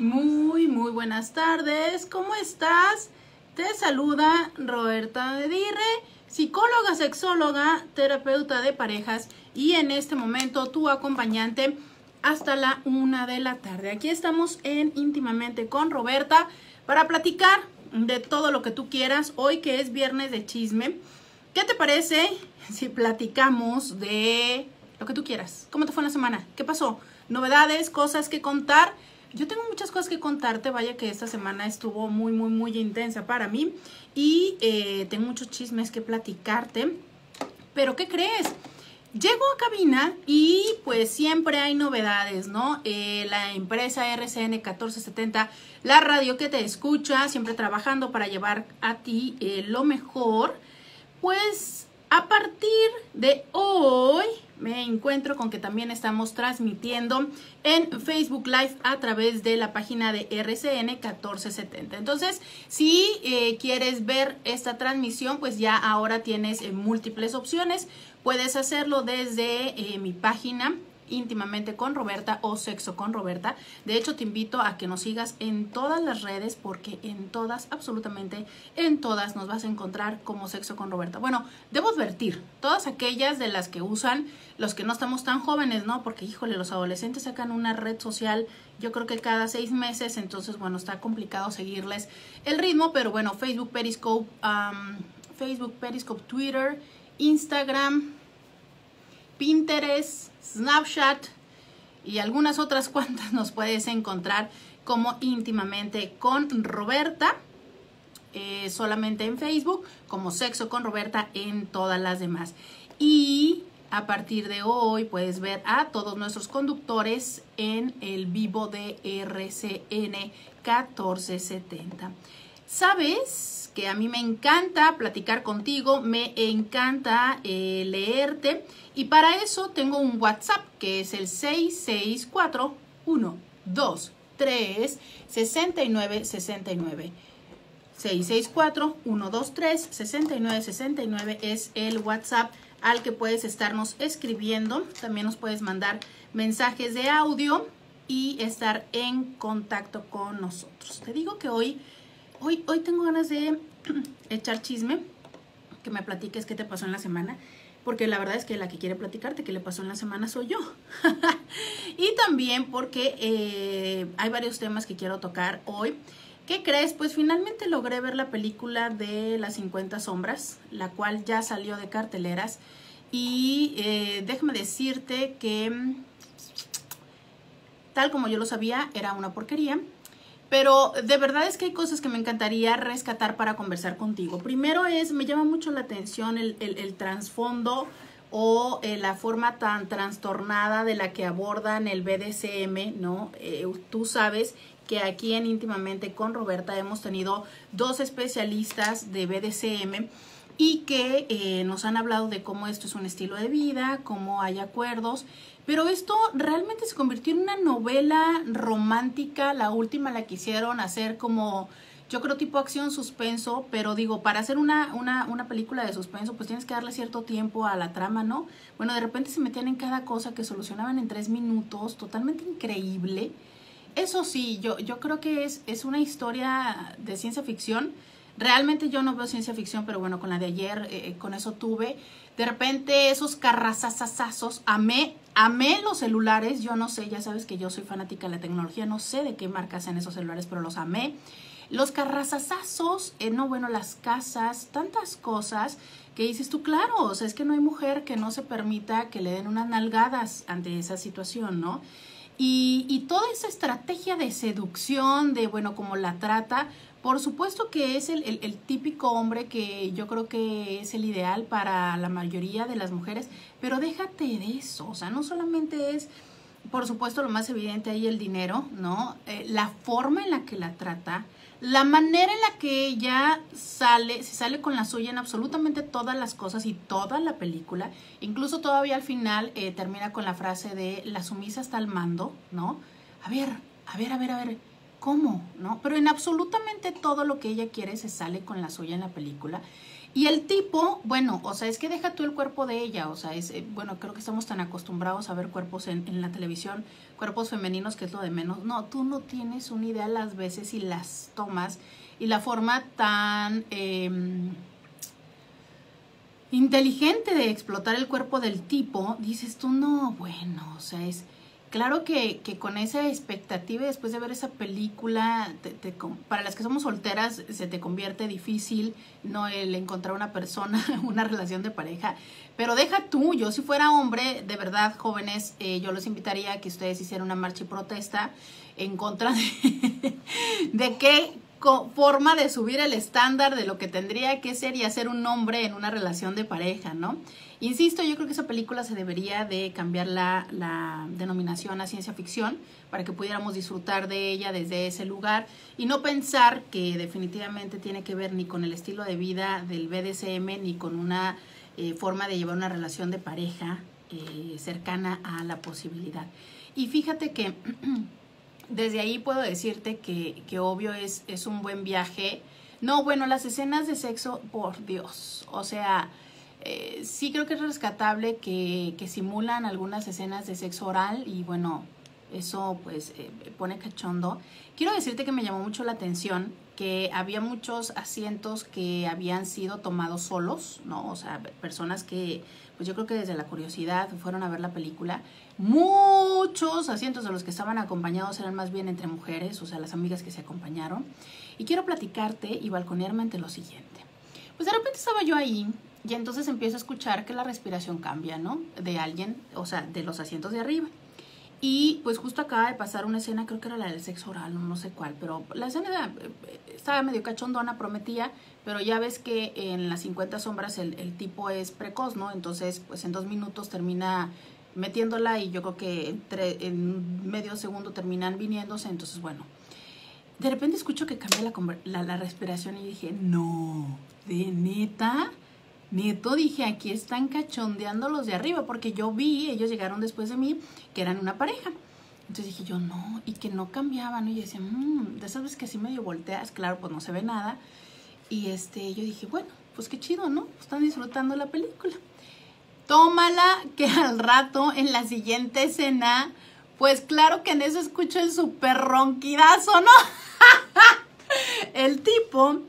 Muy, muy buenas tardes. ¿Cómo estás? Te saluda Roberta Dirre, psicóloga, sexóloga, terapeuta de parejas y en este momento tu acompañante hasta la una de la tarde. Aquí estamos en íntimamente con Roberta para platicar de todo lo que tú quieras. Hoy que es viernes de chisme, ¿qué te parece si platicamos de lo que tú quieras? ¿Cómo te fue la semana? ¿Qué pasó? Novedades, cosas que contar. Yo tengo muchas cosas que contarte, vaya que esta semana estuvo muy, muy, muy intensa para mí y eh, tengo muchos chismes que platicarte. Pero ¿qué crees? Llego a cabina y pues siempre hay novedades, ¿no? Eh, la empresa RCN 1470, la radio que te escucha, siempre trabajando para llevar a ti eh, lo mejor, pues a partir de hoy me encuentro con que también estamos transmitiendo en Facebook Live a través de la página de RCN 1470. Entonces, si eh, quieres ver esta transmisión, pues ya ahora tienes múltiples opciones. Puedes hacerlo desde eh, mi página íntimamente con Roberta o sexo con Roberta. De hecho, te invito a que nos sigas en todas las redes porque en todas, absolutamente en todas nos vas a encontrar como sexo con Roberta. Bueno, debo advertir, todas aquellas de las que usan los que no estamos tan jóvenes, ¿no? Porque, híjole, los adolescentes sacan una red social, yo creo que cada seis meses, entonces, bueno, está complicado seguirles el ritmo, pero bueno, Facebook, Periscope, Facebook, Periscope, Twitter, Instagram, Pinterest, Snapchat y algunas otras cuantas nos puedes encontrar como íntimamente con Roberta. Eh, solamente en Facebook, como Sexo con Roberta en todas las demás. Y a partir de hoy puedes ver a todos nuestros conductores en el vivo de RCN 1470. ¿Sabes? que a mí me encanta platicar contigo, me encanta eh, leerte y para eso tengo un WhatsApp que es el 664 123 6969. 664-123-6969 es el WhatsApp al que puedes estarnos escribiendo. También nos puedes mandar mensajes de audio y estar en contacto con nosotros. Te digo que hoy hoy, hoy tengo ganas de echar chisme, que me platiques qué te pasó en la semana, porque la verdad es que la que quiere platicarte qué le pasó en la semana soy yo. y también porque eh, hay varios temas que quiero tocar hoy. ¿Qué crees? Pues finalmente logré ver la película de las 50 sombras, la cual ya salió de carteleras. Y eh, déjame decirte que, tal como yo lo sabía, era una porquería. Pero de verdad es que hay cosas que me encantaría rescatar para conversar contigo. Primero es, me llama mucho la atención el, el, trasfondo o eh, la forma tan trastornada de la que abordan el BDSM, ¿no? Eh, tú sabes que aquí en íntimamente con Roberta hemos tenido dos especialistas de BDSM y que eh, nos han hablado de cómo esto es un estilo de vida, cómo hay acuerdos pero esto realmente se convirtió en una novela romántica, la última la quisieron hacer como, yo creo tipo acción suspenso, pero digo, para hacer una, una, una película de suspenso, pues tienes que darle cierto tiempo a la trama, ¿no? Bueno, de repente se metían en cada cosa que solucionaban en tres minutos, totalmente increíble. Eso sí, yo, yo creo que es, es una historia de ciencia ficción. Realmente yo no veo ciencia ficción, pero bueno, con la de ayer, eh, con eso tuve. De repente esos carrazazazazos, amé, amé los celulares, yo no sé, ya sabes que yo soy fanática de la tecnología, no sé de qué marca sean esos celulares, pero los amé. Los carrazazazos, eh, no, bueno, las casas, tantas cosas que dices tú, claro, o sea, es que no hay mujer que no se permita que le den unas nalgadas ante esa situación, ¿no? Y, y toda esa estrategia de seducción, de, bueno, como la trata, por supuesto que es el, el, típico hombre que yo creo que es el ideal para la mayoría de las mujeres, pero déjate de eso, o sea, no solamente es, por supuesto, lo más evidente ahí el dinero, ¿no? Eh, la forma en la que la trata, la manera en la que ella sale, se sale con la suya en absolutamente todas las cosas y toda la película, incluso todavía al final eh, termina con la frase de la sumisa está al mando, ¿no? A ver, a ver, a ver, a ver ¿Cómo? ¿No? Pero en absolutamente todo lo que ella quiere se sale con la suya en la película. Y el tipo, bueno, o sea, es que deja tú el cuerpo de ella, o sea, es, eh, bueno, creo que estamos tan acostumbrados a ver cuerpos en, la televisión, cuerpos femeninos, que es lo de menos. No, tú no tienes una idea las veces y las tomas y la forma tan eh, inteligente de explotar el cuerpo del tipo, dices tú, no, bueno, o sea, es Claro que, que, con esa expectativa después de ver esa película, te, para las que somos solteras se te convierte difícil no el encontrar una persona, una relación de pareja. Pero deja tú, yo si fuera hombre, de verdad, jóvenes, eh, yo los invitaría a que ustedes hicieran una marcha y protesta en contra de, de qué forma de subir el estándar de lo que tendría que ser y hacer un hombre en una relación de pareja, ¿no? Insisto, yo creo que esa película se debería de cambiar la, denominación a ciencia ficción para que pudiéramos disfrutar de ella desde ese lugar y no pensar que definitivamente tiene que ver ni con el estilo de vida del BDSM ni con una eh, forma de llevar una relación de pareja eh, cercana a la posibilidad. Y fíjate que desde ahí puedo decirte que, que obvio es, es un buen viaje. No, bueno, las escenas de sexo, por Dios, o sea eh, sí creo que es rescatable que, que, simulan algunas escenas de sexo oral y bueno, eso pues eh, pone cachondo. Quiero decirte que me llamó mucho la atención que había muchos asientos que habían sido tomados solos, ¿no? O sea, personas que, pues yo creo que desde la curiosidad fueron a ver la película. Muchos asientos de los que estaban acompañados eran más bien entre mujeres, o sea, las amigas que se acompañaron. Y quiero platicarte y balconearme ante lo siguiente. Pues de repente estaba yo ahí y entonces empiezo a escuchar que la respiración cambia, ¿no? De alguien, o sea, de los asientos de arriba. Y pues justo acaba de pasar una escena, creo que era la del sexo oral, no, sé cuál, pero la escena eh, estaba medio cachondona, prometía, pero ya ves que en las 50 sombras el, el, tipo es precoz, ¿no? Entonces, pues en dos minutos termina metiéndola y yo creo que en medio segundo terminan viniéndose, entonces bueno. De repente escucho que cambia la, la, la respiración y dije, no, de neta. Neto, dije, aquí están cachondeando los de arriba, porque yo vi, ellos llegaron después de mí, que eran una pareja. Entonces dije yo, no, y que no cambiaban. Y yo decía, mmm, de esas veces que así medio volteas, claro, pues no se ve nada. Y este, yo dije, bueno, pues qué chido, ¿no? Están disfrutando la película. Tómala que al rato, en la siguiente escena, pues claro que en eso escucho el super ronquidazo, ¿no? el tipo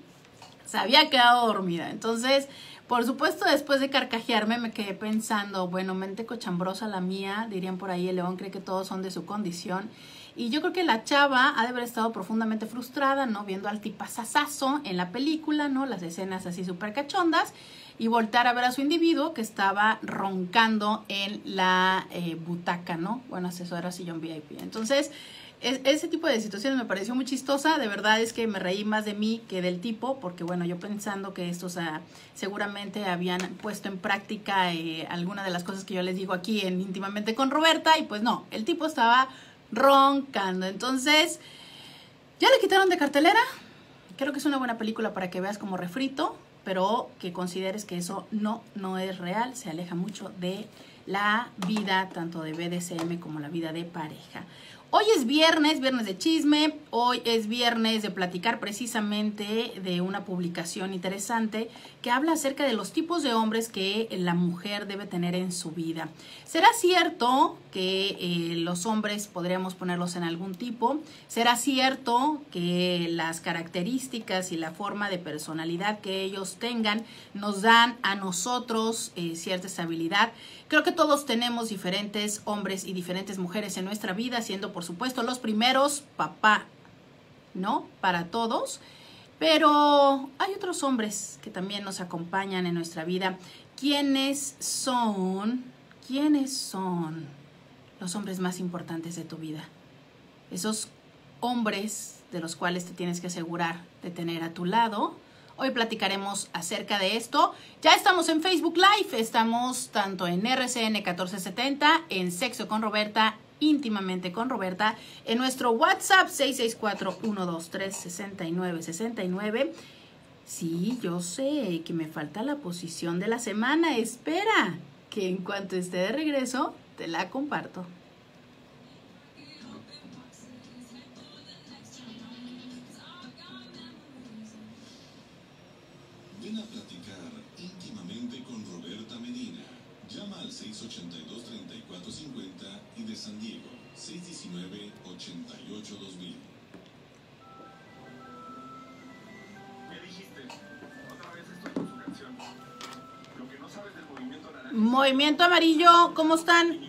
se había quedado dormida. Entonces, por supuesto, después de carcajearme me quedé pensando, bueno, mente cochambrosa la mía, dirían por ahí, el león cree que todos son de su condición. Y yo creo que la chava ha de haber estado profundamente frustrada, ¿no? Viendo al tipazazazo en la película, ¿no? Las escenas así súper cachondas. Y voltar a ver a su individuo que estaba roncando en la eh, butaca, ¿no? Bueno, asesora sillón VIP. Entonces, ese tipo de situaciones me pareció muy chistosa. De verdad es que me reí más de mí que del tipo, porque bueno, yo pensando que estos seguramente habían puesto en práctica eh, alguna de las cosas que yo les digo aquí en íntimamente con Roberta, y pues no, el tipo estaba roncando. Entonces, ya le quitaron de cartelera. Creo que es una buena película para que veas como refrito, pero que consideres que eso no, no es real, se aleja mucho de la vida tanto de BDSM como la vida de pareja. Hoy es viernes, viernes de chisme, hoy es viernes de platicar precisamente de una publicación interesante que habla acerca de los tipos de hombres que la mujer debe tener en su vida. ¿Será cierto que eh, los hombres podríamos ponerlos en algún tipo? ¿Será cierto que las características y la forma de personalidad que ellos tengan nos dan a nosotros eh, cierta estabilidad? Creo que todos tenemos diferentes hombres y diferentes mujeres en nuestra vida, siendo por supuesto los primeros papá, ¿no? Para todos. Pero hay otros hombres que también nos acompañan en nuestra vida. ¿Quiénes son? ¿Quiénes son los hombres más importantes de tu vida? Esos hombres de los cuales te tienes que asegurar de tener a tu lado Hoy platicaremos acerca de esto. Ya estamos en Facebook Live, estamos tanto en RCN 1470, en Sexo con Roberta, íntimamente con Roberta, en nuestro WhatsApp 664-123-6969. Sí, yo sé que me falta la posición de la semana. Espera, que en cuanto esté de regreso, te la comparto. Ven a platicar íntimamente con Roberta Medina. Llama al 682-3450 y de San Diego, 619-88-2000. Me dijiste, otra vez estoy con su canción. Lo que no sabes del movimiento amarillo, ¿cómo es están?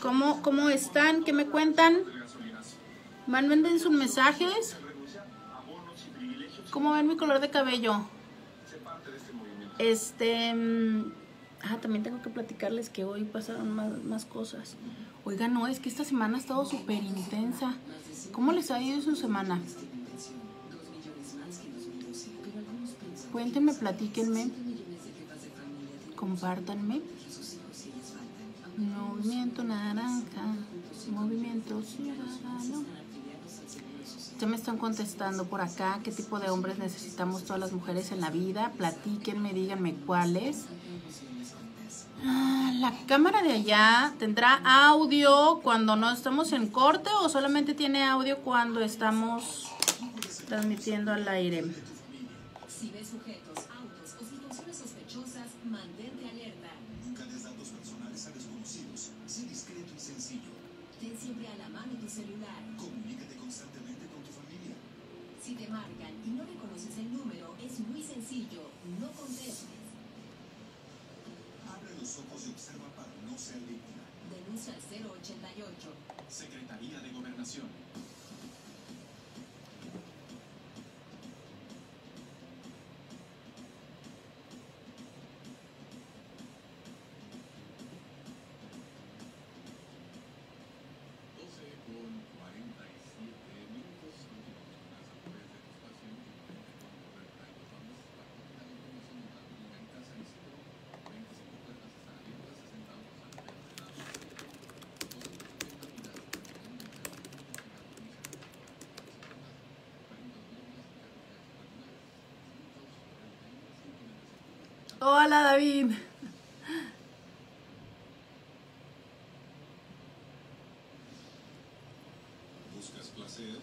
¿Cómo, cómo están? ¿Qué me cuentan? Manden sus mensajes. ¿Cómo ven mi color de cabello? Este. Este. mm, Ah, también tengo que platicarles que hoy pasaron más, más cosas. Oigan, no, es que esta semana ha estado súper intensa. ¿Cómo les ha ido su semana? Cuéntenme, platíquenme. Compártanme. Movimiento naranja. Movimiento ciudadano. Ya me están contestando por acá qué tipo de hombres necesitamos todas las mujeres en la vida. Platíquenme, díganme cuáles. Ah, La cámara de allá tendrá audio cuando no estamos en corte o solamente tiene audio cuando estamos transmitiendo al aire. Si ves sujetos, No contestes. Abre los ojos y observa para no ser víctima. Denuncia al 088. Secretaría de Gobernación. Hola David. Buscas placer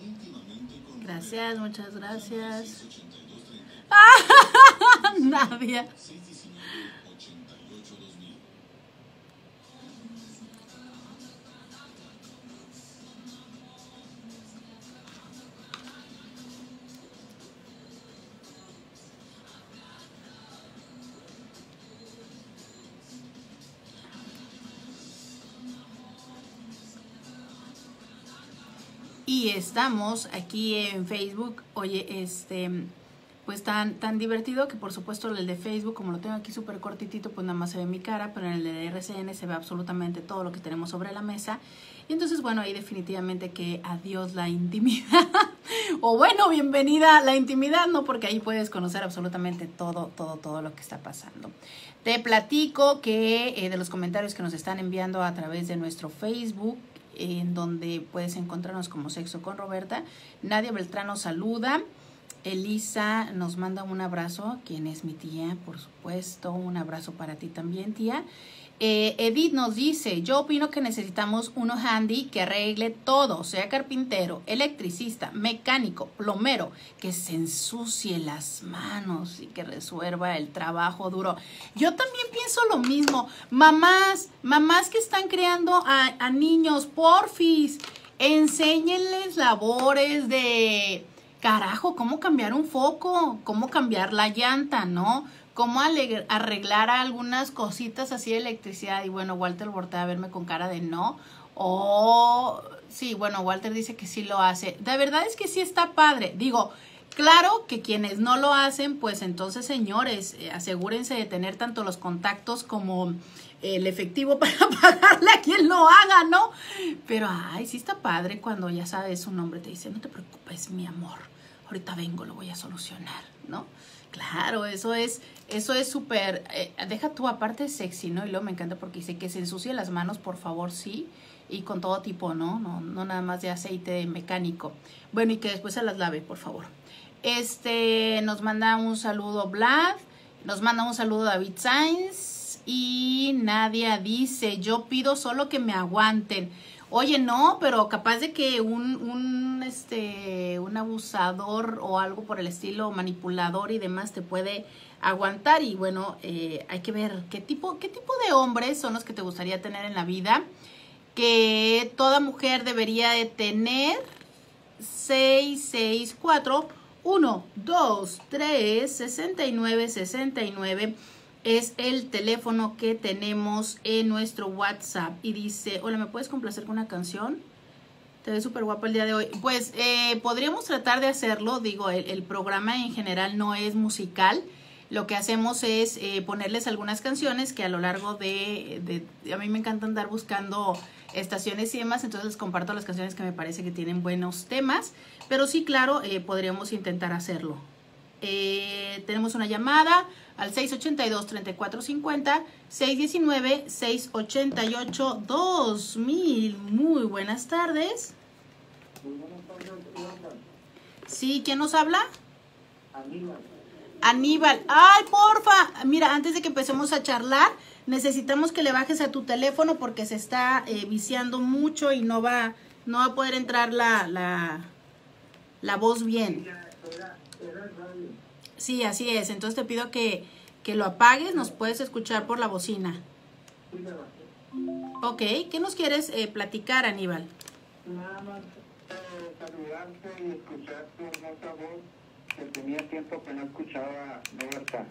íntimamente con Gracias, muchas gracias. 682-3450. Nadia. Estamos aquí en Facebook. Oye, este, pues tan, tan divertido que por supuesto el de Facebook, como lo tengo aquí súper cortitito, pues nada más se ve mi cara, pero en el de RCN se ve absolutamente todo lo que tenemos sobre la mesa. Y entonces, bueno, ahí definitivamente que adiós la intimidad. o bueno, bienvenida a la intimidad, ¿no? Porque ahí puedes conocer absolutamente todo, todo, todo lo que está pasando. Te platico que eh, de los comentarios que nos están enviando a través de nuestro Facebook, en donde puedes encontrarnos como Sexo con Roberta. Nadia Beltrán saluda. Elisa nos manda un abrazo, quien es mi tía, por supuesto. Un abrazo para ti también, tía. Eh, Edith nos dice, yo opino que necesitamos uno handy que arregle todo, sea carpintero, electricista, mecánico, plomero, que se ensucie las manos y que resuelva el trabajo duro. Yo también pienso lo mismo. Mamás, mamás que están creando a, a niños, porfis, enséñenles labores de, carajo, cómo cambiar un foco, cómo cambiar la llanta, ¿no? Cómo arreglar algunas cositas así de electricidad. Y bueno, Walter voltea a verme con cara de no. O, sí, bueno, Walter dice que sí lo hace. De verdad es que sí está padre. Digo, claro que quienes no lo hacen, pues entonces, señores, eh, asegúrense de tener tanto los contactos como el efectivo para pagarle a quien lo haga, ¿no? Pero, ay, sí está padre cuando ya sabes un hombre te dice, no te preocupes, mi amor, ahorita vengo, lo voy a solucionar, ¿no? Claro, eso es, eso es súper, eh, deja tú aparte sexy, ¿no? Y luego me encanta porque dice que se ensucie las manos, por favor, sí, y con todo tipo, ¿no? No, no nada más de aceite mecánico. Bueno, y que después se las lave, por favor. Este, nos manda un saludo Vlad, nos manda un saludo David Sainz y Nadia dice, yo pido solo que me aguanten. Oye, no, pero capaz de que un, un, este, un abusador o algo por el estilo, manipulador y demás te puede aguantar y bueno, eh, hay que ver qué tipo, qué tipo de hombres son los que te gustaría tener en la vida, que toda mujer debería de tener 664 1 2 3 69 69 es el teléfono que tenemos en nuestro WhatsApp y dice, hola, ¿me puedes complacer con una canción? Te ves súper guapa el día de hoy. Pues eh, podríamos tratar de hacerlo, digo, el, programa en general no es musical. Lo que hacemos es eh, ponerles algunas canciones que a lo largo de, de, A mí me encanta andar buscando estaciones y demás, entonces les comparto las canciones que me parece que tienen buenos temas. Pero sí, claro, eh, podríamos intentar hacerlo. Eh, tenemos una llamada al 682-3450, 619-688-2000. Muy buenas tardes. Sí, ¿quién nos habla? Aníbal. Aníbal. Ay, porfa. Mira, antes de que empecemos a charlar, necesitamos que le bajes a tu teléfono porque se está eh, viciando mucho y no va, no va a poder entrar la, la, la voz bien. Sí, así es. Entonces te pido que, que lo apagues, nos puedes escuchar por la bocina. Ok, ¿qué nos quieres eh, platicar, Aníbal? Nada más eh, saludarte y escuchar tu hermosa voz, que tenía tiempo que no escuchaba Roberta.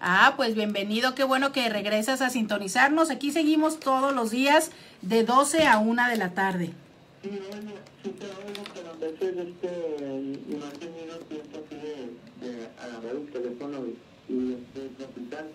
Ah, pues bienvenido, qué bueno que regresas a sintonizarnos. Aquí seguimos todos los días de 12 a 1 de la tarde. Sí, bueno, sí te oigo, pero a veces este, no he tenido tiempo así de, de agarrar el teléfono y, y este, platicar,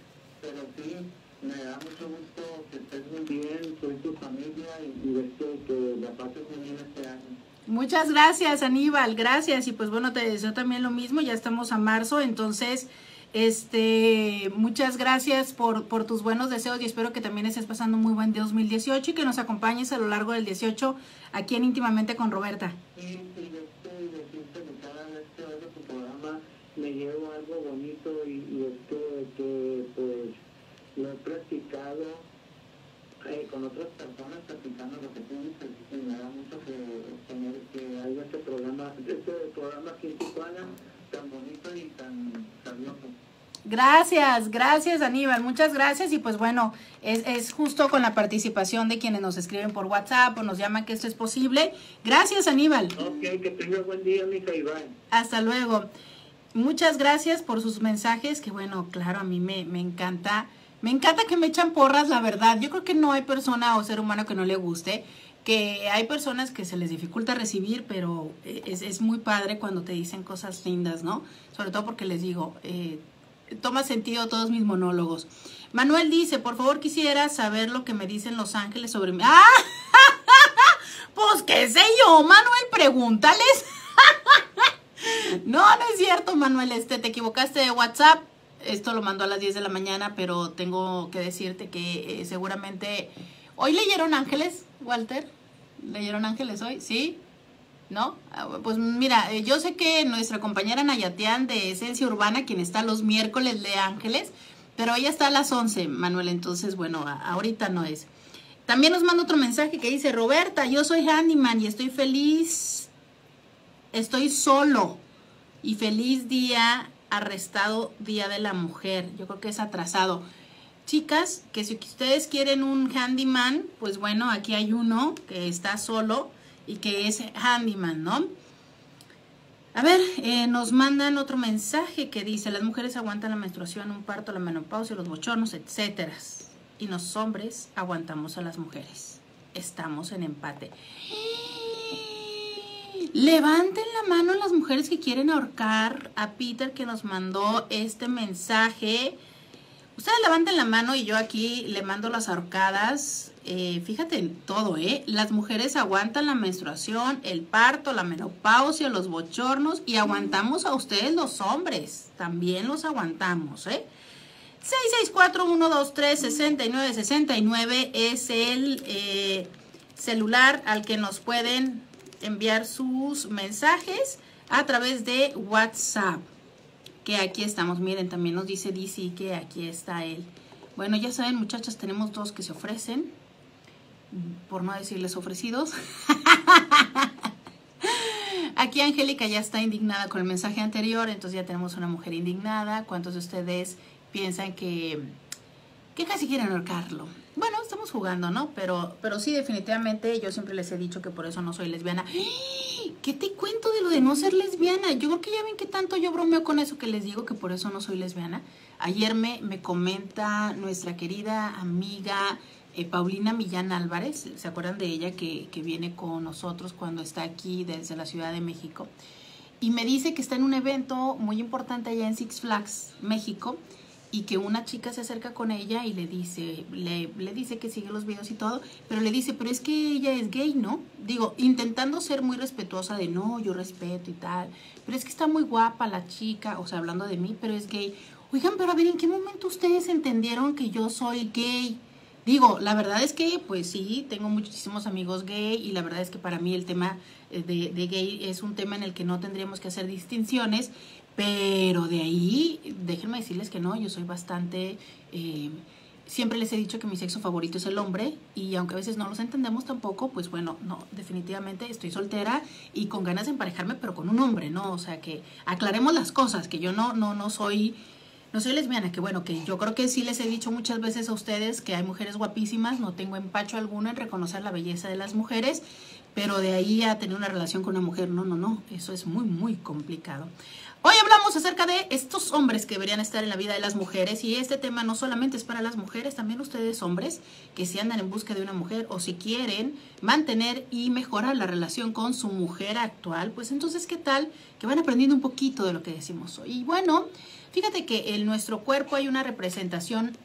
pero sí, me da mucho gusto que estés muy bien, soy tu familia y, y ves que, que la pases muy bien este año. Muchas gracias, Aníbal, gracias. Y pues bueno, te deseo también lo mismo, ya estamos a marzo, entonces, este, muchas gracias por, por tus buenos deseos y espero que también estés pasando un muy buen 2018 y que nos acompañes a lo largo del 18 aquí en Íntimamente con Roberta. Sí, sí, yo estoy decirte que cada vez que oigo tu programa me llevo algo bonito y, y es que, pues lo he practicado eh, con otras personas practicando lo que tú dices y me da mucho que tener que haya este programa, este programa aquí en Tijuana tan bonito y tan sabioso. Gracias, gracias Aníbal, muchas gracias y pues bueno, es, es, justo con la participación de quienes nos escriben por WhatsApp o nos llaman que esto es posible. Gracias Aníbal. Ok, que tenga buen día, mija Iván. Hasta luego. Muchas gracias por sus mensajes, que bueno, claro, a mí me, me encanta, me encanta que me echan porras, la verdad. Yo creo que no hay persona o ser humano que no le guste, que hay personas que se les dificulta recibir, pero es, es muy padre cuando te dicen cosas lindas, ¿no? Sobre todo porque les digo, eh, toma sentido todos mis monólogos. Manuel dice, por favor quisiera saber lo que me dicen los ángeles sobre mí. ¡Ah! Pues qué sé yo, Manuel, pregúntales. no, no es cierto, Manuel, este, te equivocaste de WhatsApp. Esto lo mandó a las 10 de la mañana, pero tengo que decirte que eh, seguramente... ¿Hoy leyeron ángeles, Walter? ¿Leyeron ángeles hoy? ¿Sí? ¿No? Pues mira, eh, yo sé que nuestra compañera Nayatean de Esencia Urbana, quien está los miércoles de Ángeles, pero ella está a las 11, Manuel, entonces, bueno, ahorita no es. También nos manda otro mensaje que dice, Roberta, yo soy handyman y estoy feliz, estoy solo y feliz día arrestado Día de la Mujer. Yo creo que es atrasado. Chicas, que si ustedes quieren un handyman, pues bueno, aquí hay uno que está solo y que es handyman, ¿no? A ver, eh, nos mandan otro mensaje que dice, las mujeres aguantan la menstruación, un parto, la menopausia, los bochornos, etcétera. Y los hombres aguantamos a las mujeres. Estamos en empate. Levanten la mano las mujeres que quieren ahorcar a Peter que nos mandó este mensaje. Ustedes levanten la mano y yo aquí le mando las ahorcadas. Eh, fíjate en todo, ¿eh? Las mujeres aguantan la menstruación, el parto, la menopausia, los bochornos y aguantamos a ustedes los hombres. También los aguantamos, ¿eh? 664-123-6969 es el eh, celular al que nos pueden enviar sus mensajes a través de WhatsApp que aquí estamos. Miren, también nos dice DC que aquí está él. Bueno, ya saben, muchachas, tenemos dos que se ofrecen, por no decirles ofrecidos. Aquí Angélica ya está indignada con el mensaje anterior, entonces ya tenemos una mujer indignada. ¿Cuántos de ustedes piensan que, que casi quieren ahorcarlo? Bueno, estamos jugando, ¿no? Pero, pero sí, definitivamente yo siempre les he dicho que por eso no soy lesbiana. ¿Qué te cuento de lo de no ser lesbiana? Yo creo que ya ven que tanto yo bromeo con eso que les digo que por eso no soy lesbiana. Ayer me, me comenta nuestra querida amiga eh, Paulina Millán Álvarez, ¿se acuerdan de ella que, que viene con nosotros cuando está aquí desde la Ciudad de México? Y me dice que está en un evento muy importante allá en Six Flags, México, y que una chica se acerca con ella y le dice, le, le dice que sigue los videos y todo, pero le dice, pero es que ella es gay, ¿no? Digo, intentando ser muy respetuosa de no, yo respeto y tal, pero es que está muy guapa la chica, o sea, hablando de mí, pero es gay. Oigan, pero a ver, ¿en qué momento ustedes entendieron que yo soy gay? Digo, la verdad es que, pues sí, tengo muchísimos amigos gay y la verdad es que para mí el tema eh, de, de gay es un tema en el que no tendríamos que hacer distinciones, pero de ahí, déjenme decirles que no, yo soy bastante... eh, siempre les he dicho que mi sexo favorito es el hombre y aunque a veces no los entendemos tampoco, pues bueno, no, definitivamente estoy soltera y con ganas de emparejarme, pero con un hombre, ¿no? O sea, que aclaremos las cosas, que yo no, no, no soy... No soy lesbiana, que bueno, que yo creo que sí les he dicho muchas veces a ustedes que hay mujeres guapísimas, no tengo empacho alguno en reconocer la belleza de las mujeres, pero de ahí a tener una relación con una mujer, no, no, no, eso es muy, muy complicado. Hoy hablamos acerca de estos hombres que deberían estar en la vida de las mujeres y este tema no solamente es para las mujeres, también ustedes hombres que si andan en busca de una mujer o si quieren mantener y mejorar la relación con su mujer actual, pues entonces qué tal que van aprendiendo un poquito de lo que decimos hoy. Y bueno, fíjate que en nuestro cuerpo hay una representación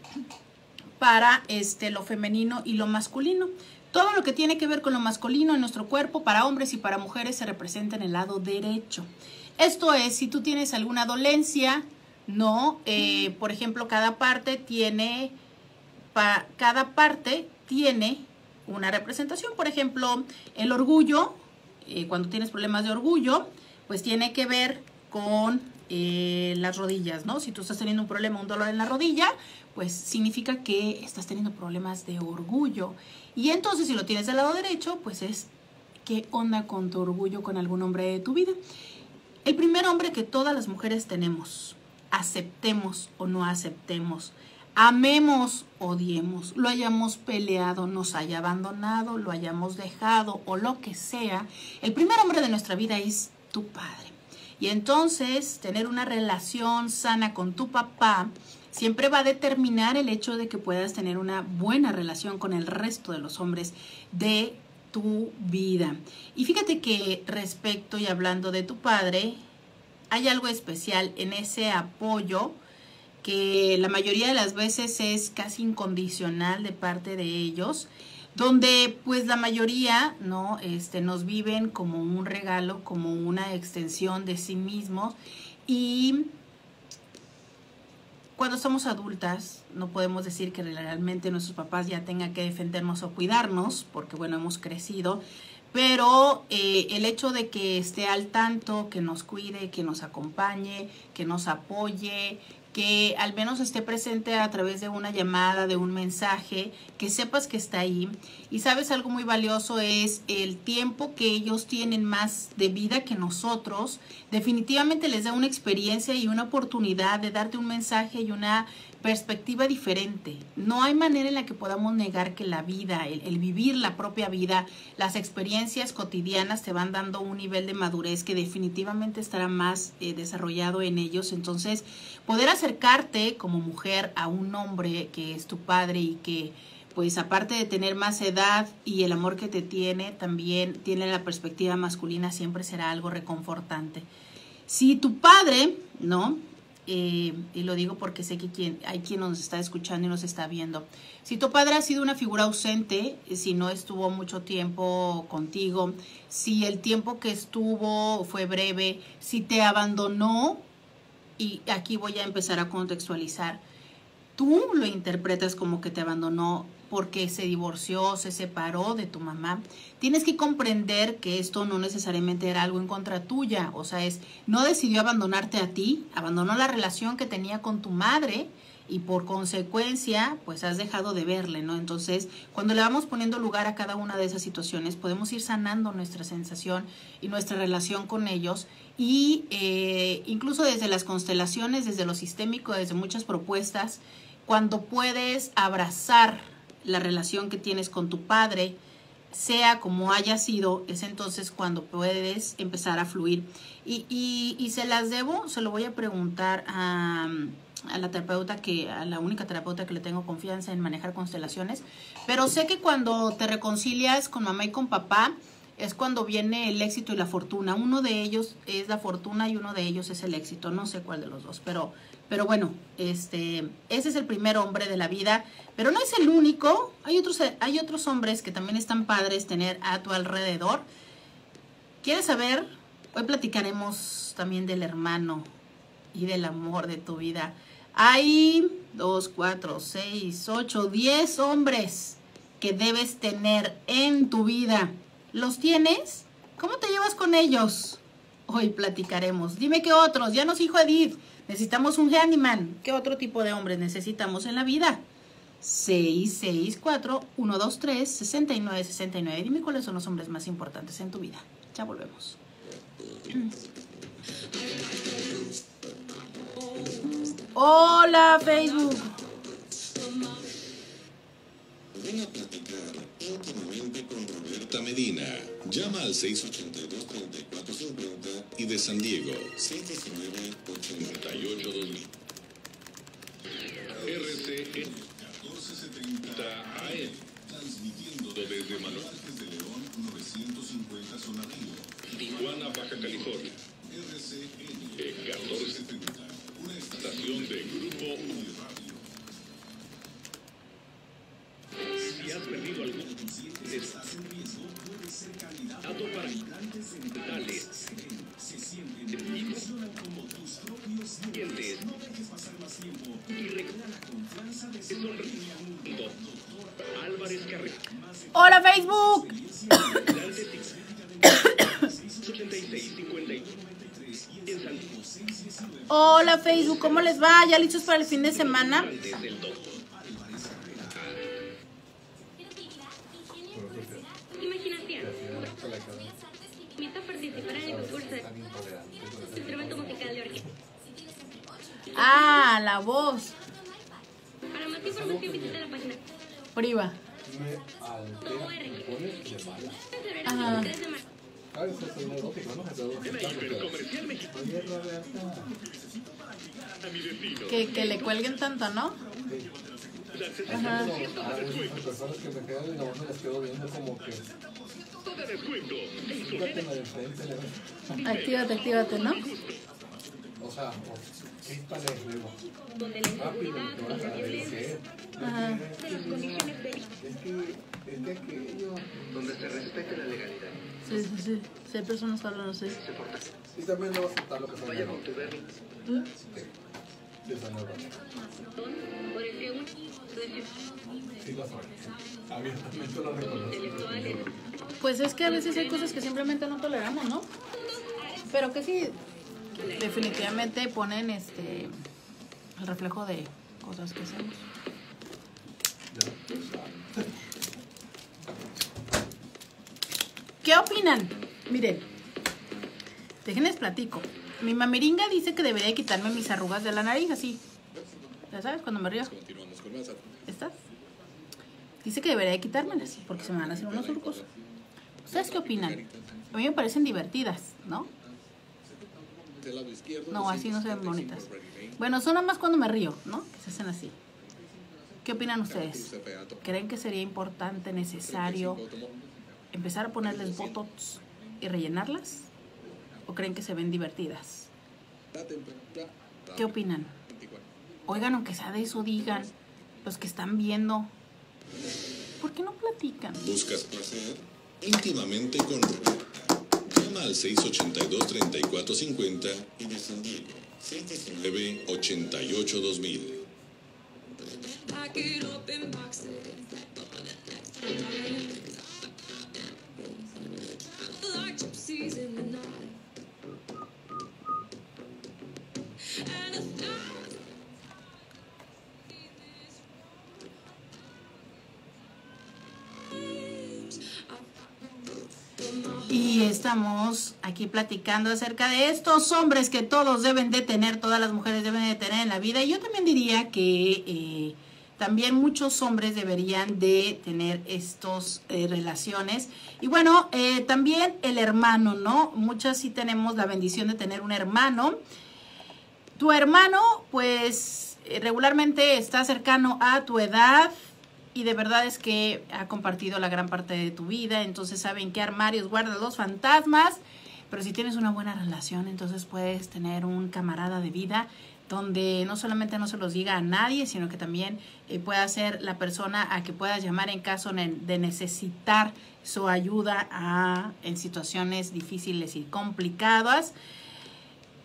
para este lo femenino y lo masculino. Todo lo que tiene que ver con lo masculino en nuestro cuerpo para hombres y para mujeres se representa en el lado derecho. Esto es, si tú tienes alguna dolencia, ¿no? Eh, por ejemplo, cada parte tiene, pa- cada parte tiene una representación. Por ejemplo, el orgullo, eh, cuando tienes problemas de orgullo, pues tiene que ver con eh, las rodillas, ¿no? Si tú estás teniendo un problema, un dolor en la rodilla, pues significa que estás teniendo problemas de orgullo. Y entonces, si lo tienes del lado derecho, pues es qué onda con tu orgullo con algún hombre de tu vida. El primer hombre que todas las mujeres tenemos, aceptemos o no aceptemos, amemos, odiemos, lo hayamos peleado, nos haya abandonado, lo hayamos dejado o lo que sea, el primer hombre de nuestra vida es tu padre. Y entonces tener una relación sana con tu papá siempre va a determinar el hecho de que puedas tener una buena relación con el resto de los hombres de tu vida. Y fíjate que respecto y hablando de tu padre, hay algo especial en ese apoyo que la mayoría de las veces es casi incondicional de parte de ellos, donde pues la mayoría no este nos viven como un regalo, como una extensión de sí mismos y cuando somos adultas no podemos decir que realmente nuestros papás ya tengan que defendernos o cuidarnos, porque bueno, hemos crecido, pero eh, el hecho de que esté al tanto, que nos cuide, que nos acompañe, que nos apoye, que al menos esté presente a través de una llamada, de un mensaje, que sepas que está ahí. Y sabes algo muy valioso es el tiempo que ellos tienen más de vida que nosotros. Definitivamente les da una experiencia y una oportunidad de darte un mensaje y una perspectiva diferente. No hay manera en la que podamos negar que la vida, el, vivir la propia vida, las experiencias cotidianas te van dando un nivel de madurez que definitivamente estará más eh, desarrollado en ellos. Entonces, poder acercarte como mujer a un hombre que es tu padre y que pues aparte de tener más edad y el amor que te tiene, también tiene la perspectiva masculina, siempre será algo reconfortante. Si tu padre, ¿no? Eh, y lo digo porque sé que quien, hay quien nos está escuchando y nos está viendo. Si tu padre ha sido una figura ausente, si no estuvo mucho tiempo contigo, si el tiempo que estuvo fue breve, si te abandonó, y aquí voy a empezar a contextualizar, tú lo interpretas como que te abandonó porque se divorció, se separó de tu mamá, tienes que comprender que esto no necesariamente era algo en contra tuya, o sea, es, no decidió abandonarte a ti, abandonó la relación que tenía con tu madre y por consecuencia, pues has dejado de verle, ¿no? Entonces, cuando le vamos poniendo lugar a cada una de esas situaciones, podemos ir sanando nuestra sensación y nuestra relación con ellos y eh, incluso desde las constelaciones, desde lo sistémico, desde muchas propuestas, cuando puedes abrazar la relación que tienes con tu padre, sea como haya sido, es entonces cuando puedes empezar a fluir. Y, y, y se las debo, se lo voy a preguntar a, a la terapeuta que, a la única terapeuta que le tengo confianza en manejar constelaciones, pero sé que cuando te reconcilias con mamá y con papá, es cuando viene el éxito y la fortuna. Uno de ellos es la fortuna y uno de ellos es el éxito. No sé cuál de los dos, pero, pero bueno, este, ese es el primer hombre de la vida. Pero no es el único. Hay otros, hay otros hombres que también están padres tener a tu alrededor. ¿Quieres saber? Hoy platicaremos también del hermano y del amor de tu vida. Hay dos, cuatro, seis, ocho, diez hombres que debes tener en tu vida. ¿Los tienes? ¿Cómo te llevas con ellos? Hoy platicaremos. Dime qué otros. Ya nos dijo Edith. Necesitamos un handyman. ¿Qué otro tipo de hombres necesitamos en la vida? 664-123-6969. Dime cuáles son los hombres más importantes en tu vida. Ya volvemos. Hola Facebook. Ven a platicar íntimamente con Roberta Medina. Llama al 682-3450 y de San Diego, 619-88-2000. RCN 1470 AM. Transmitiendo desde Manuel de León, 950 Zona Río. Tijuana, Baja California. RCN 1470. Una estación de Grupo. Si has perdido algún ser candidato para. Se sienten como tus propios. No dejes pasar más tiempo y recupera la confianza de única. Álvarez Carrera. Hola Facebook. Hola Facebook. ¿Cómo les va? ¿Ya listos para el fin de semana? Ah, la voz. Para más información visita la página Priva. Ajá. Que, que le cuelguen tanto, ¿no? Ajá. personas que me quedan y nomás me las quedo viendo como que Todo descuento. En fíjate en la de frente, le ves. Actívate, actívate, ¿no? o sea, rápido, te vas a agradecer. Ajá. Es que, es de aquello. Donde se respete la legalidad. Sí, sí, sí. Si hay personas hablando así. Se porta. Y también no a aceptar lo que Vaya son con tu. De esa nueva. Por el que un Sí lo soy. Abiertamente lo reconozco. intelectuales Pues es que a veces hay cosas que simplemente no toleramos, ¿no? Pero que sí, definitivamente ponen este el reflejo de cosas que hacemos. ¿Qué opinan? Miren, déjenles platico. Mi mameringa dice que debería quitarme mis arrugas de la nariz, así. ¿Ya sabes? Cuando me río. Continuamos con más. ¿Estás? Dice que debería de quitármelas porque se me van a hacer unos surcos. ¿Ustedes qué opinan? A mí me parecen divertidas, ¿no? No, así no se ven bonitas. Bueno, son nada más cuando me río, ¿no? Que se hacen así. ¿Qué opinan ustedes? ¿Creen que sería importante, necesario empezar a ponerles botox y rellenarlas? ¿O creen que se ven divertidas? ¿Qué opinan? Oigan, aunque sea de eso, digan los que están viendo. ¿Por qué no platican? ¿Buscas placer? Íntimamente con Roberta. Llama al 682-3450 y de San Diego, 619-88-2000. Estamos aquí platicando acerca de estos hombres que todos deben de tener, todas las mujeres deben de tener en la vida. Y yo también diría que eh, también muchos hombres deberían de tener estas relaciones. Y bueno, eh, también el hermano, ¿no? Muchas sí tenemos la bendición de tener un hermano. Tu hermano, pues eh, regularmente está cercano a tu edad, y de verdad es que ha compartido la gran parte de tu vida, entonces saben qué armarios guarda los fantasmas, pero si tienes una buena relación, entonces puedes tener un camarada de vida donde no solamente no se los diga a nadie, sino que también eh, pueda ser la persona a que puedas llamar en caso de necesitar su ayuda en situaciones difíciles y complicadas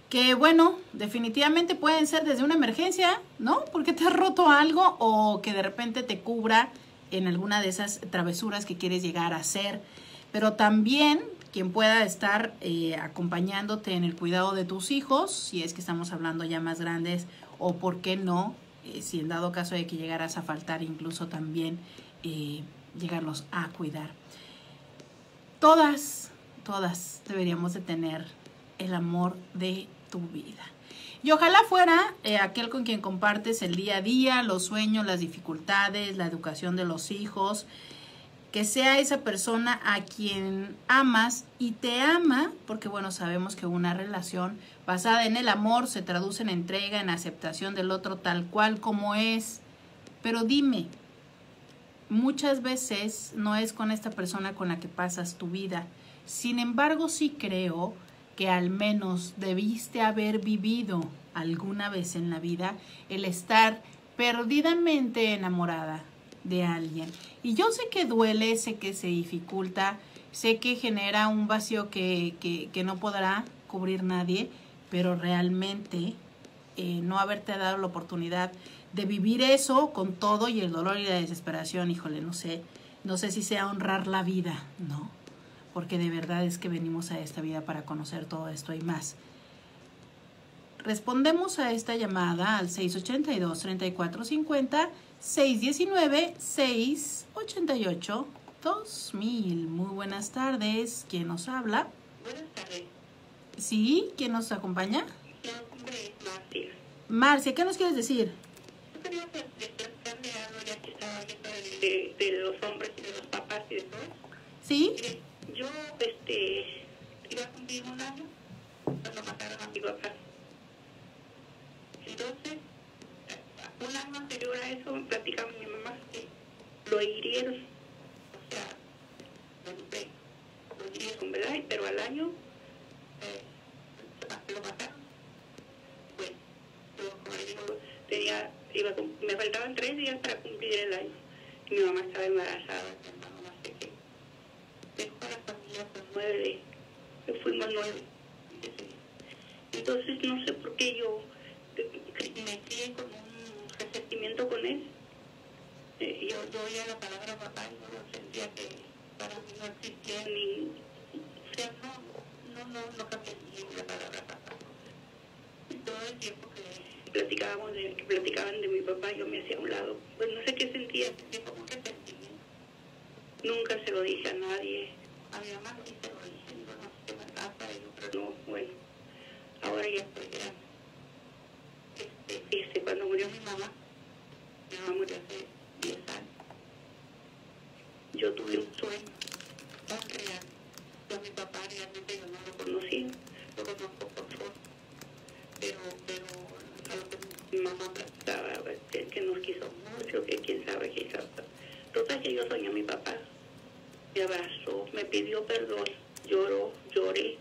que bueno, definitivamente pueden ser desde una emergencia, ¿no? Porque te has roto algo o que de repente te cubra en alguna de esas travesuras que quieres llegar a hacer, pero también quien pueda estar eh, acompañándote en el cuidado de tus hijos, si es que estamos hablando ya más grandes, o por qué no, eh, si en dado caso de que llegaras a faltar, incluso también eh, llegarlos a cuidar. Todas, todas deberíamos de tener el amor de tu vida. Y ojalá fuera eh, aquel con quien compartes el día a día, los sueños, las dificultades, la educación de los hijos, que sea esa persona a quien amas y te ama, porque bueno, sabemos que una relación basada en el amor se traduce en entrega, en aceptación del otro tal cual como es. Pero dime, muchas veces no es con esta persona con la que pasas tu vida. Sin embargo, sí creo que al menos debiste haber vivido alguna vez en la vida el estar perdidamente enamorada de alguien. Y yo sé que duele, sé que se dificulta, sé que genera un vacío que, que, no podrá cubrir nadie, pero realmente eh, no haberte dado la oportunidad de vivir eso con todo y el dolor y la desesperación, híjole, no sé, no sé si sea honrar la vida, ¿no? Porque de verdad es que venimos a esta vida para conocer todo esto y más. Respondemos a esta llamada al 682-3450, 619-688-2000. Muy buenas tardes. ¿Quién nos habla? Buenas tardes. ¿Sí? ¿Quién nos acompaña? Marcia. Marcia, ¿qué nos quieres decir? Yo quería de, de los hombres y de los papás y de todo. ¿Sí? Mire, yo este, iba a cumplir un año cuando mataron a mi papá. Entonces, un año anterior a eso, me platicaba mi mamá que lo hirieron. O sea, lo, hirieron, ¿verdad? Pero al año eh, lo mataron. Bueno, yo, le digo, tenía, iba, me faltaban tres días para cumplir el año. Mi mamá estaba embarazada, mi hermano no sé qué. Dejó a la nueve, que fuimos nueve. Entonces no sé por qué yo me crié con un resentimiento con él. Eh, yo, yo oía la palabra papá y yo sentía que para mí no existía ni... O sea, no, no, no, no cambié la palabra papá. Todo el tiempo que platicábamos de, que platicaban de mi papá, yo me hacía a un lado. Pues no sé qué sentía como un resentimiento. Nunca se lo dije a nadie. A mi mamá sí se lo dije, digo, no sé qué me pasa, digo, pero no, bueno, ahora ya estoy grande. Este, fíjese, cuando murió mi mamá, mi mamá murió hace 10 años. Yo tuve un sueño tan real. Yo a mi papá realmente yo no lo conocía, lo conozco por foto. Pero, pero a lo que mi mamá platicaba, que, que nos quiso mucho, que quién sabe qué hizo. Total que yo soñé a mi papá. Me abrazó, me pidió perdón, lloró, lloré.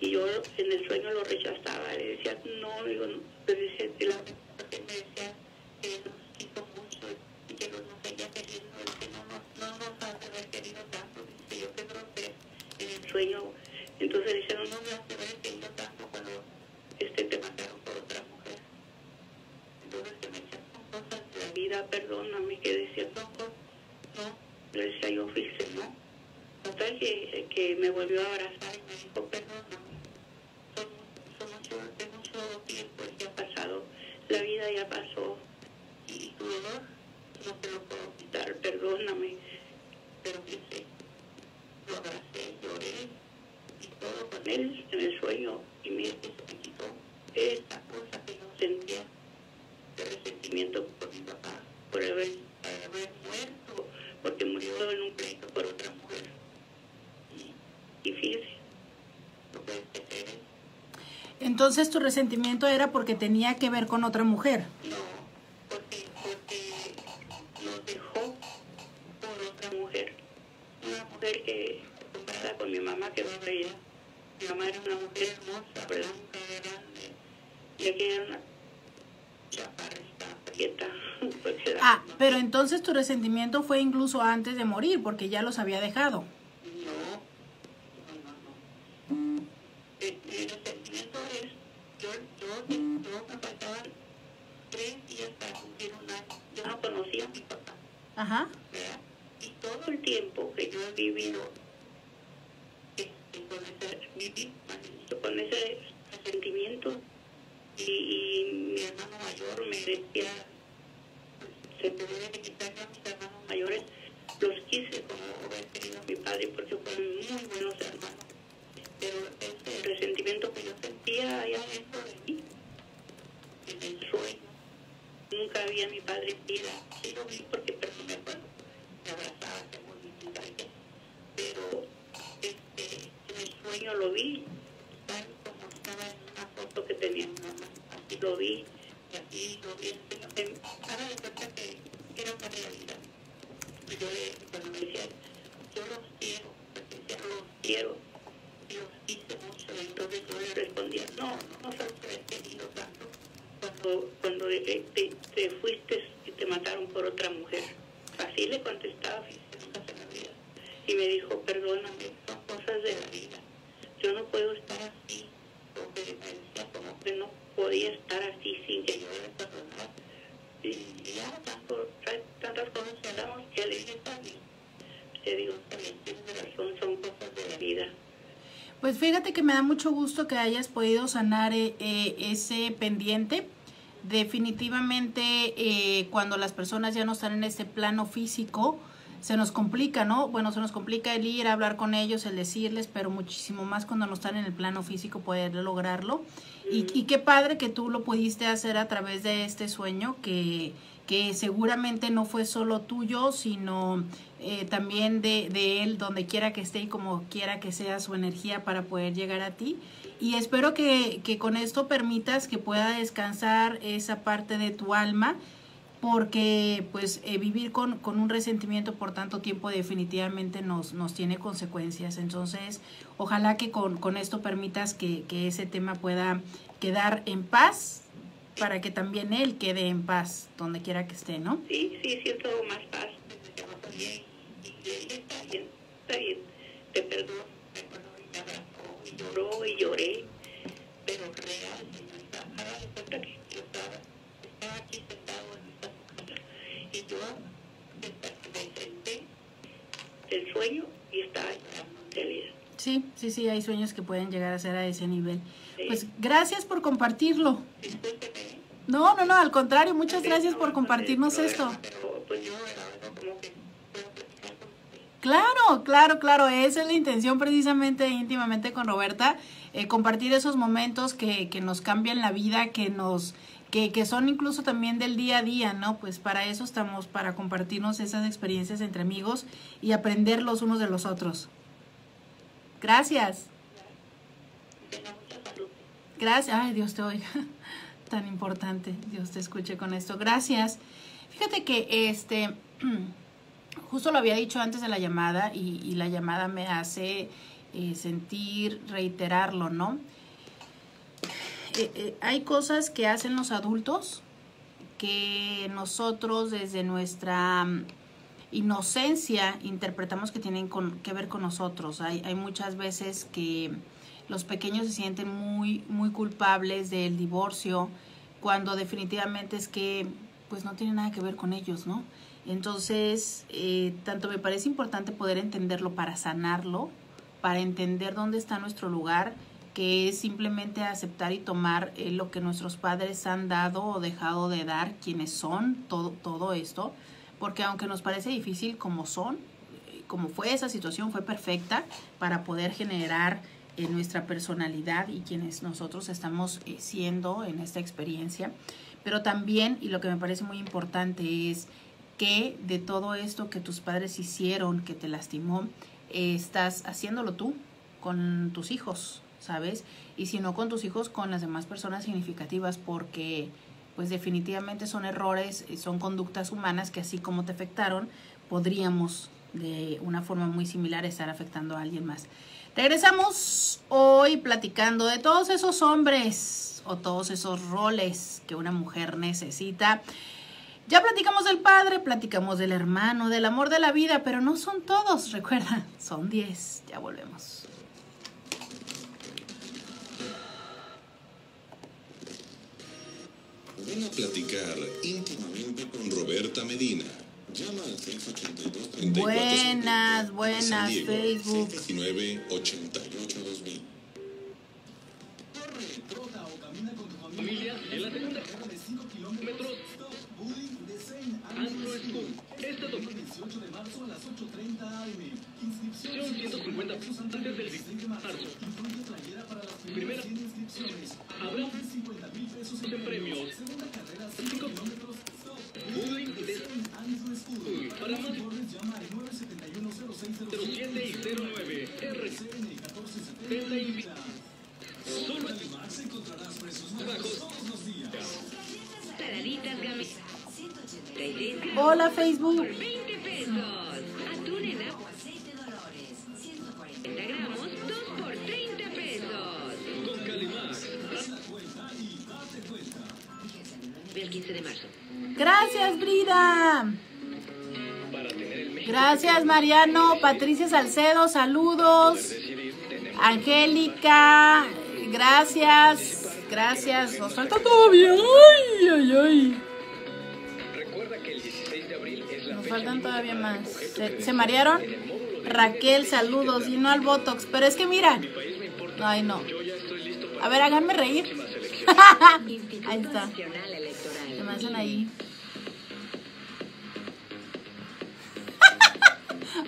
Y yo en el sueño lo rechazaba. Le decía, no, digo, no. Le decía, y la porque me decía que nos quiso mucho y que nos seguía queriendo, y que no nos, no nos hace haber querido tanto. Dice, yo qué grosero en el sueño. Entonces dice, no, no me hace haber querido tanto cuando este, te mataron por otra mujer. Entonces que me decía, son cosas de la vida, perdóname, que decía, no, no, le decía yo, fíjese, no. Total que, que me volvió a abrazar y me dijo, perdóname. Son, son mucho, de mucho tiempo que ha pasado, la vida ya pasó y tu dolor no te lo puedo quitar, perdóname. Pero fíjese, lo abracé, lloré, Entonces tu resentimiento era porque tenía que ver con otra mujer. No, porque, porque nos dejó por otra mujer. Una mujer que, comparada con mi mamá, que va a reír. Mi mamá era una mujer hermosa, blanca, grande. Y aquí era una. Pues era- Ah, pero entonces tu resentimiento fue incluso antes de morir, porque ya los había dejado. No, no, no, no. Eh, Mi resentimiento es, yo, yo, yo me faltaban tres días para cumplir un año. Yo no conocía a mi papá. Ajá. ¿verdad? Y todo el tiempo que yo he vivido este, con, ese, viví, con ese resentimiento y, y mi hermano mayor me decía, se te debe de quitar a mis hermanos mayores, los quise como haber querido a mi padre porque fueron muy buenos hermanos. Pero ese resentimiento que yo sentía allá dentro de mí, en el sueño, nunca vi a mi padre vida. Sí lo vi porque pero no me abrazaba, muy bien, pero este, en el sueño lo vi, tal como estaba en una foto que tenía mamá. Así lo vi, y así lo vi. Haga de cuenta que era una realidad. Y yo le, cuando me decía, yo los quiero, decía, los quiero, y los quise mucho, entonces yo le respondía, no, no, no sabes que querido tanto cuando, cuando eh, te, te fuiste y te mataron por otra mujer. Así le contestaba, me. Y me dijo, perdóname, son cosas de la vida. Yo no puedo estar así, porque me decía como que no podía estar así sin que yo le perdonara. Y ya tanto, tantas cosas que hablamos que le dije, bien. Le digo, bien, tienes razón, son cosas de la vida. Pues fíjate que me da mucho gusto que hayas podido sanar eh, eh, ese pendiente. Definitivamente eh, cuando las personas ya no están en este plano físico, se nos complica, ¿no? Bueno, se nos complica el ir a hablar con ellos, el decirles, pero muchísimo más cuando no están en el plano físico poder lograrlo. Y, qué padre que tú lo pudiste hacer a través de este sueño que, que seguramente no fue solo tuyo, sino eh, también de, de él, donde quiera que esté y como quiera que sea su energía para poder llegar a ti. Y espero que, que con esto permitas que pueda descansar esa parte de tu alma, porque pues eh, vivir con, con un resentimiento por tanto tiempo definitivamente nos, nos tiene consecuencias. Entonces, ojalá que con, con esto permitas que, que ese tema pueda quedar en paz para que también él quede en paz donde quiera que esté, ¿no? Sí, sí, siento más paz está bien, está bien, te perdono. Me acuerdo y lloró y lloré. Pero real, señorita, haga de cuenta que yo estaba, estaba aquí sentado en esta casa. Y yo me senté del sueño y llorando en realidad. Sí, sí, sí, hay sueños que pueden llegar a ser a ese nivel. Sí. Pues gracias por compartirlo. Discúlpeme. No, no, no, al contrario, muchas gracias por compartirnos esto. Pues. Claro, claro, claro, esa es la intención precisamente íntimamente con Roberta, eh, compartir esos momentos que, que nos cambian la vida, que nos, que, son incluso también del día a día, ¿no? Pues para eso estamos, para compartirnos esas experiencias entre amigos y aprender los unos de los otros. Gracias. Gracias. Ay, Dios te oiga. Tan importante. Dios te escuche con esto. Gracias. Fíjate que este, justo lo había dicho antes de la llamada y, y la llamada me hace eh, sentir, reiterarlo, ¿no? Eh, eh, hay cosas que hacen los adultos que nosotros desde nuestra mm, inocencia interpretamos que tienen con- que ver con nosotros. Hay, hay muchas veces que los pequeños se sienten muy, muy culpables del divorcio cuando definitivamente es que pues no tiene nada que ver con ellos, ¿no? Entonces, eh, tanto me parece importante poder entenderlo para sanarlo, para entender dónde está nuestro lugar, que es simplemente aceptar y tomar eh, lo que nuestros padres han dado o dejado de dar, quienes son, todo, todo esto, porque aunque nos parece difícil como son, eh, como fue esa situación, fue perfecta para poder generar eh, nuestra personalidad y quienes nosotros estamos eh, siendo en esta experiencia. Pero también, y lo que me parece muy importante es que de todo esto que tus padres hicieron, que te lastimó, estás haciéndolo tú con tus hijos, ¿sabes? Y si no con tus hijos, con las demás personas significativas, porque pues definitivamente son errores, eh, son conductas humanas que así como te afectaron, podríamos de una forma muy similar estar afectando a alguien más. Regresamos hoy platicando de todos esos hombres o todos esos roles que una mujer necesita. Ya platicamos del padre, platicamos del hermano, del amor de la vida, pero no son todos, recuerda, son 10. Ya volvemos. Ven a platicar íntimamente con Roberta Medina. Llama al 682 34 Buenas, buenas, Diego, Facebook. 619 88 2000. Corre, trota o camina con tu familia. Familia, en la segunda Carrera de 5 kilómetros. Stop Bullying de St. Andrew School. Este domingo 18 de marzo a las 8.30 am. Inscripción Son 150 pesos antes del 16 de marzo. Incluye playera para las Primera. primeras 100 inscripciones. Habrá Más de 50 mil pesos de premios. Segunda carrera 5 Cinco. kilómetros. De School. Para más informes llama al 971 07 y 09 R. CN 1470. Ven la invita. Solo en Max encontrarás precios Bajos. todos los días. Saladitas Gamesa. 33 gramos Hola Facebook. Por 20 pesos. Atún en agua. 30 gramos, 2 por 30 pesos. con Calimax. Ve el 15 de marzo. Gracias, Brida. Para tener el México Gracias, Mariano. Patricia Salcedo, saludos. Angélica, gracias. Gracias. Nos falta todavía. Ay, ay, ay. Faltan todavía más. ¿Se, marearon? Raquel, saludos. Y no al Botox. Pero es que mira. Ay, no. A ver, háganme reír. Ahí está. Se me hacen ahí.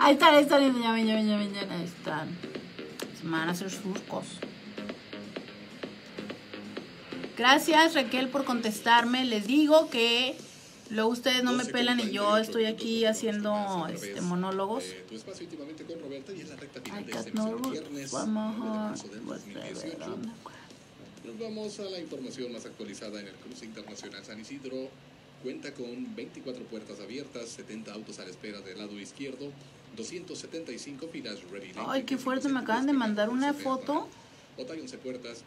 Ahí están, ahí están, ya ven, ya ven, ya ven, ahí están. Se me van a hacer surcos. Gracias Raquel por contestarme. Les digo que luego ustedes no me pelan y yo estoy aquí haciendo este, monólogos. Eh, I got no emisión roots viernes for my 9 de heart, marzo del whatever 2018. on the ground. Nos vamos a la información más actualizada en el cruce internacional San Isidro. Cuenta con 24 puertas abiertas, 70 autos a la espera del lado izquierdo, 275 filas ready Ay, qué fuerte, me 27 acaban de mandar una foto semana. Otay 11 puertas,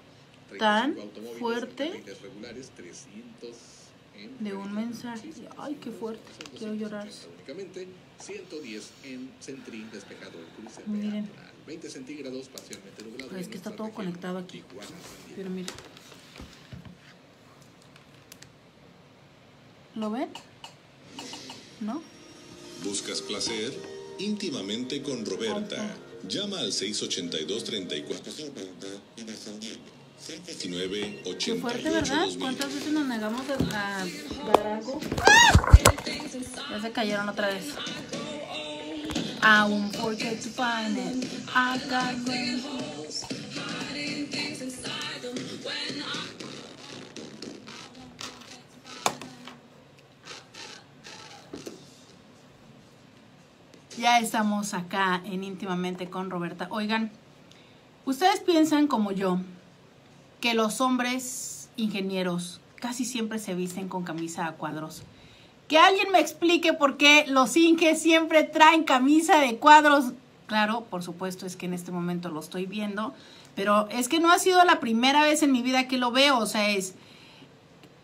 35 tan fuerte regulares, 300 en de un mensaje. Ay, qué fuerte, quiero llorar. 280 Únicamente 110 en Centrín despejado el cruce Miren. peatonal. 20 centígrados parcialmente nublado. Es que está todo conectado aquí. Pero mira. ¿Lo ven? ¿No? ¿Buscas placer? Íntimamente con Roberta. Llama al 682-3450 y de San Diego. 619 Qué fuerte, 88 ¿verdad? 2000. ¿Cuántas veces nos negamos a, dar algo? Ya se cayeron otra vez. I won't forget to find it. I got rainbows. Ya estamos acá en íntimamente con Roberta. Oigan, ustedes piensan como yo que los hombres ingenieros casi siempre se visten con camisa a cuadros. Que alguien me explique por qué los inges siempre traen camisa de cuadros. Claro, por supuesto, es que en este momento lo estoy viendo, pero es que no ha sido la primera vez en mi vida que lo veo, o sea, es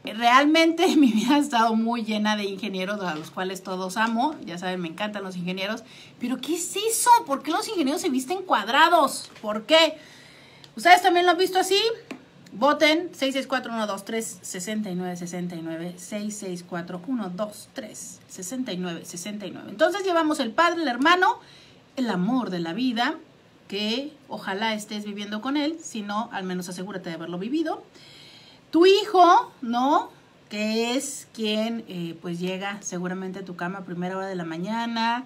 realmente mi vida ha estado muy llena de ingenieros a los cuales todos amo, ya saben, me encantan los ingenieros, pero ¿qué es eso? ¿Por qué los ingenieros se visten cuadrados? ¿Por qué? ¿Ustedes también lo han visto así? Voten 664-123-6969, 664-123-6969. Entonces llevamos el padre, el hermano, el amor de la vida, que ojalá estés viviendo con él, si no, al menos asegúrate de haberlo vivido. Tu hijo, ¿no? Que es quien eh, pues llega seguramente a tu cama a primera hora de la mañana,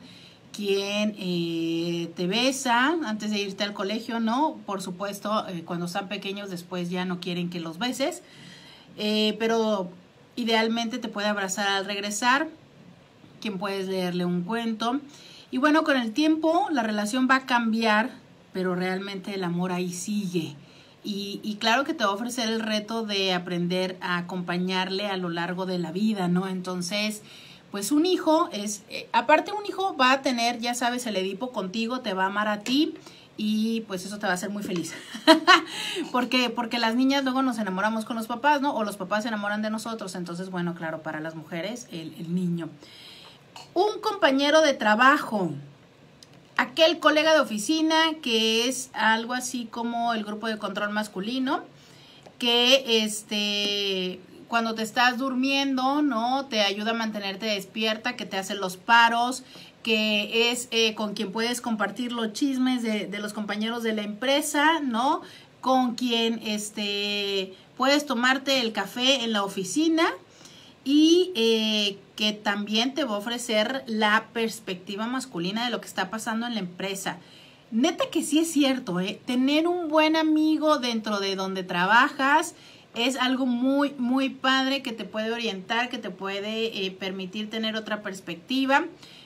quien eh, te besa antes de irte al colegio, ¿no? Por supuesto, eh, cuando están pequeños después ya no quieren que los beses, eh, pero idealmente te puede abrazar al regresar, quien puedes leerle un cuento. Y bueno, con el tiempo la relación va a cambiar, pero realmente el amor ahí sigue. y, y claro que te va a ofrecer el reto de aprender a acompañarle a lo largo de la vida, ¿no? Entonces, pues un hijo es, eh, aparte un hijo va a tener, ya sabes, el Edipo contigo, te va a amar a ti y pues eso te va a hacer muy feliz. porque porque las niñas luego nos enamoramos con los papás, ¿no? O los papás se enamoran de nosotros, entonces bueno, claro, para las mujeres el, el niño. Un compañero de trabajo, aquel colega de oficina que es algo así como el grupo de control masculino, que este cuando te estás durmiendo, ¿no? Te ayuda a mantenerte despierta, que te hace los paros, que es eh, con quien puedes compartir los chismes de, los compañeros de la empresa, ¿no? Con quien este, puedes tomarte el café en la oficina y eh, que también te va a ofrecer la perspectiva masculina de lo que está pasando en la empresa. Neta que sí es cierto, ¿eh? Tener un buen amigo dentro de donde trabajas es algo muy, muy padre que te puede orientar, que te puede eh, permitir tener otra perspectiva,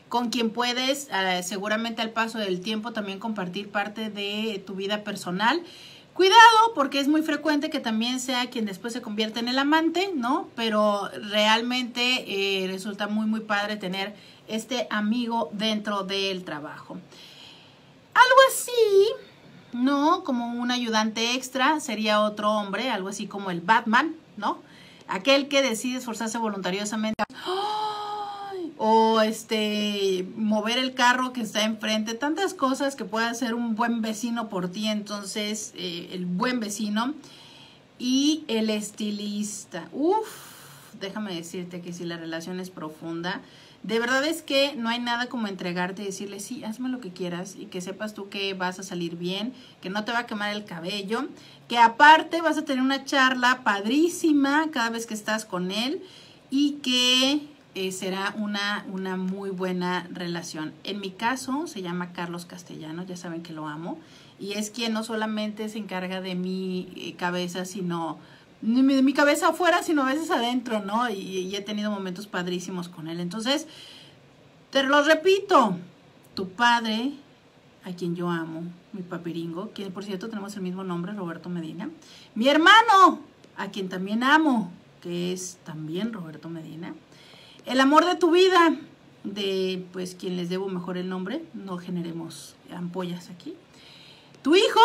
con quien puedes eh, seguramente al paso del tiempo también compartir parte de tu vida personal. Cuidado, porque es muy frecuente que también sea quien después se convierte en el amante, ¿no? Pero realmente eh, resulta muy, muy padre tener este amigo dentro del trabajo. Algo así no, como un ayudante extra sería otro hombre, algo así como el Batman, ¿no? Aquel que decide esforzarse voluntariosamente. O este, mover el carro que está enfrente, tantas cosas que puede hacer un buen vecino por ti, entonces eh, el buen vecino. Y el estilista. Uf, déjame decirte que si la relación es profunda, de verdad es que no hay nada como entregarte y decirle, sí, hazme lo que quieras y que sepas tú que vas a salir bien, que no te va a quemar el cabello, que aparte vas a tener una charla padrísima cada vez que estás con él y que eh, será una, una muy buena relación. En mi caso se llama Carlos Castellano, ya saben que lo amo, y es quien no solamente se encarga de mi eh, cabeza, sino de mi cabeza afuera, sino a veces adentro, ¿no? Y, y, he tenido momentos padrísimos con él. Entonces, te lo repito, tu padre, a quien yo amo, mi papiringo, que por cierto tenemos el mismo nombre, Roberto Medina, mi hermano, a quien también amo, que es también Roberto Medina, el amor de tu vida, de pues quien les debo mejor el nombre, no generemos ampollas aquí, tu hijo,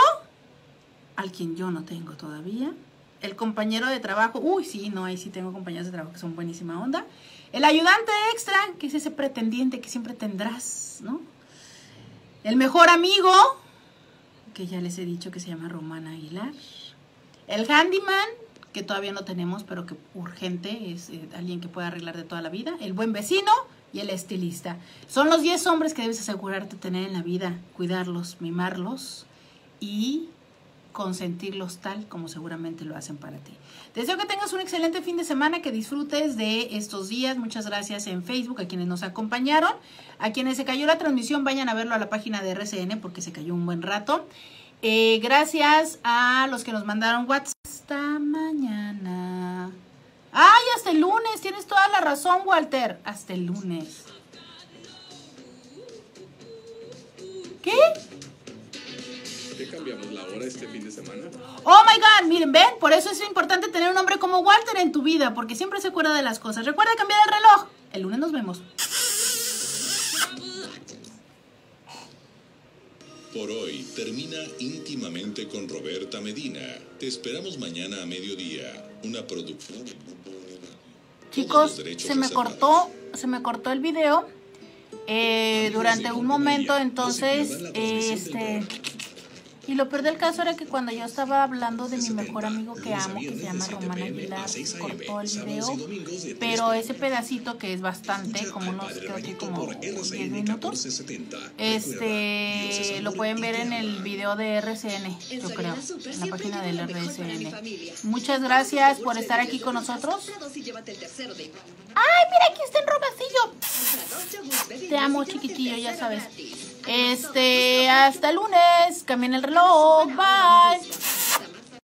al quien yo no tengo todavía, el compañero de trabajo, uy, sí, no, ahí sí tengo compañeros de trabajo que son buenísima onda. El ayudante extra, que es ese pretendiente que siempre tendrás, ¿no? El mejor amigo, que ya les he dicho que se llama Romana Aguilar. El handyman, que todavía no tenemos, pero que urgente, es eh, alguien que pueda arreglar de toda la vida. El buen vecino y el estilista. Son los 10 hombres que debes asegurarte tener en la vida, cuidarlos, mimarlos y consentirlos tal como seguramente lo hacen para ti. Deseo que tengas un excelente fin de semana, que disfrutes de estos días. Muchas gracias en Facebook a quienes nos acompañaron. A quienes se cayó la transmisión, vayan a verlo a la página de RCN porque se cayó un buen rato. Eh, gracias a los que nos mandaron WhatsApp. Hasta mañana. ¡Ay, hasta el lunes! Tienes toda la razón, Walter. Hasta el lunes. ¿Qué? ¿Qué cambiamos la hora este fin de semana? Oh my god, miren, ven, por eso es importante tener un hombre como Walter en tu vida, porque siempre se acuerda de las cosas. Recuerda cambiar el reloj. El lunes nos vemos. Por hoy termina íntimamente con Roberta Medina. Te esperamos mañana a mediodía. Una producción. Chicos, se me cortó, se me cortó el video eh, durante un momento, entonces, este. Y lo peor del caso era que cuando yo estaba hablando de mi mejor amigo que amo, que se llama Román Aguilar, cortó el video, pero ese pedacito que es bastante, como unos, creo que como 10 minutos, este, lo pueden ver en el video de RCN, yo creo, en la página del RCN. Muchas gracias por estar aquí con nosotros. ¡Ay, mira, aquí está el robacillo! Te amo, chiquitillo, ya sabes. Este, hasta el lunes. Cambien el reloj. Bye.